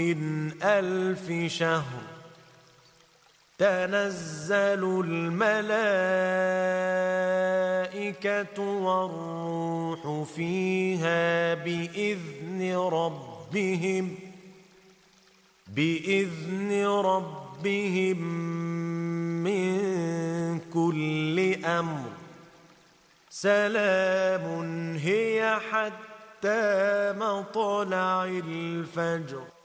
من ألف شهر تنزل الملائكة والروح فيها بإذن ربهم بإذن ربهم من كل أمر. سلام هي حتى مطلع الفجر.